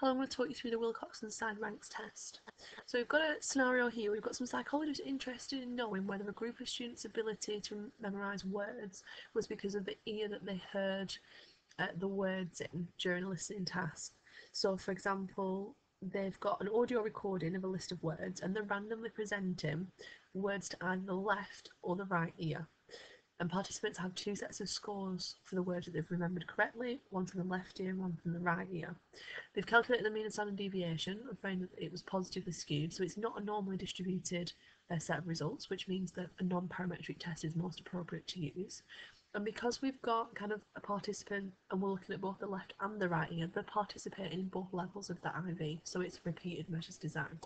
Hello, I'm going to talk you through the Wilcoxon Signed Ranks test. So we've got a scenario here, we've got some psychologists interested in knowing whether a group of students' ability to memorise words was because of the ear that they heard uh, the words in during a listening task. So for example, they've got an audio recording of a list of words and they're randomly presenting words to either the left or the right ear and participants have two sets of scores for the words that they've remembered correctly, one from the left ear and one from the right ear. They've calculated the mean and standard deviation and found that it was positively skewed, so it's not a normally distributed uh, set of results, which means that a non-parametric test is most appropriate to use. And because we've got kind of a participant and we're looking at both the left and the right ear, they're participating in both levels of the IV, so it's repeated measures design.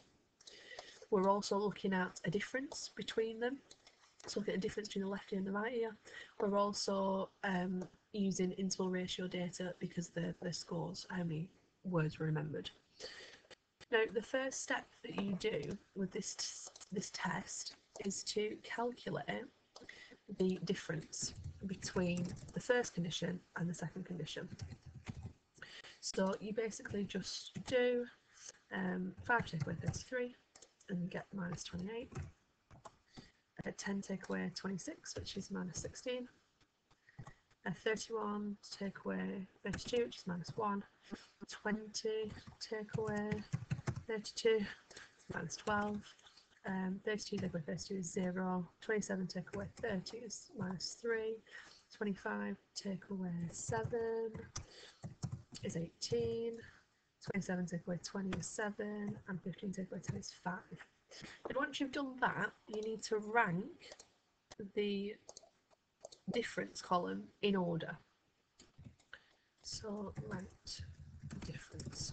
We're also looking at a difference between them so look at the difference between the left ear and the right ear. We're also um, using interval ratio data because the, the scores, how many words were remembered. Now, the first step that you do with this, this test is to calculate the difference between the first condition and the second condition. So you basically just do um, 5 take away 33 and get minus 28 a 10 take away 26, which is minus 16. A 31 take away 32, which is minus 1. 20 take away 32, minus 12. Um, 32 take away 32 is 0. 27 take away 30 is minus 3. 25 take away 7 is 18. 27 take away 20 is 7. And 15 take away 10 is 5. Once you've done that, you need to rank the difference column in order. So ranked difference.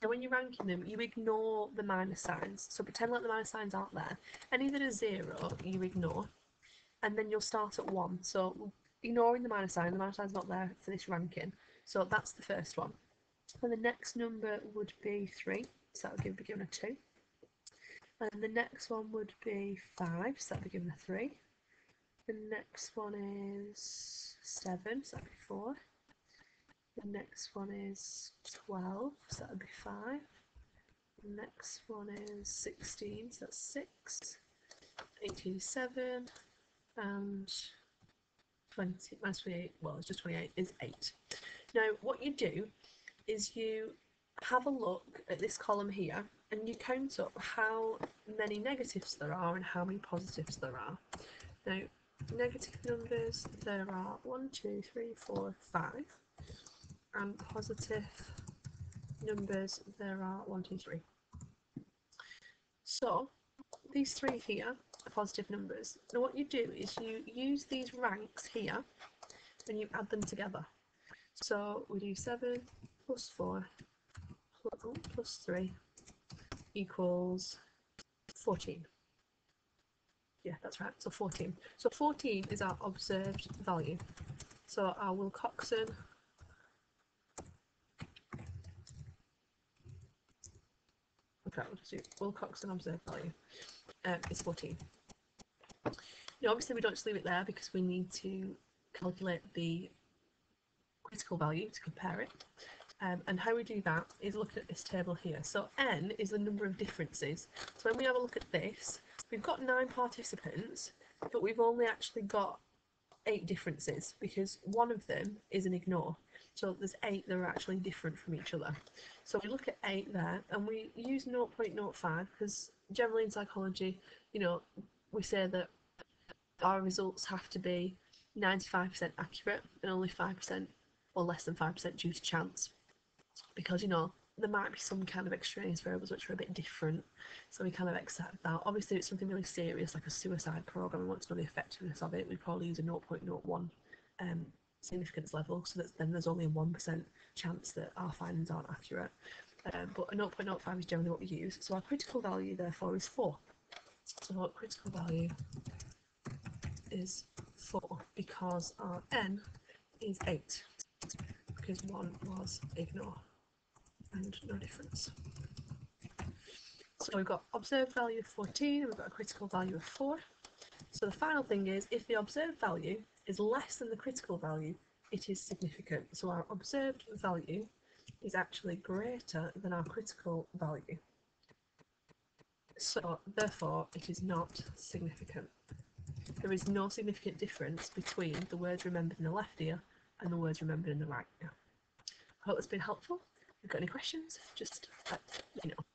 Now when you're ranking them, you ignore the minus signs. So pretend like the minus signs aren't there. Any that are zero, you ignore. And then you'll start at one. So ignoring the minus sign, the minus sign's not there for this ranking. So that's the first one. And the next number would be three so that would be given a 2. And the next one would be 5, so that would be given a 3. The next one is 7, so that would be 4. The next one is 12, so that would be 5. The next one is 16, so that's 6. 18 is 7. And 20, minus 28, well, it's just 28, is 8. Now, what you do is you have a look at this column here and you count up how many negatives there are and how many positives there are. Now, negative numbers, there are one, two, three, four, five, and positive numbers, there are one, two, three. So, these three here are positive numbers. Now what you do is you use these ranks here and you add them together. So we do 7 plus 4 plus 3 equals 14. Yeah, that's right, so 14. So 14 is our observed value. So our Wilcoxon Okay, do Wilcoxon observed value um, is 14. Now obviously we don't just leave it there because we need to calculate the critical value to compare it. Um, and how we do that is looking at this table here. So n is the number of differences. So when we have a look at this, we've got nine participants, but we've only actually got eight differences because one of them is an ignore. So there's eight that are actually different from each other. So we look at eight there and we use 0.05 because generally in psychology, you know, we say that our results have to be 95% accurate and only 5% or less than 5% due to chance because you know there might be some kind of extraneous variables which are a bit different. So we kind of accept that. Obviously if it's something really serious like a suicide program and want to know the effectiveness of it we probably use a 0.01 um, significance level so that then there's only a 1% chance that our findings aren't accurate. Um, but a 0.05 is generally what we use. So our critical value therefore is 4 so our critical value is 4 because our n is 8 because one was ignore and no difference. So we've got observed value of 14 and we've got a critical value of 4. So the final thing is if the observed value is less than the critical value, it is significant. So our observed value is actually greater than our critical value. So therefore it is not significant. There is no significant difference between the words remembered in the left ear and the words remembered in the right now. I hope that's been helpful. If you've got any questions, just uh, let me know.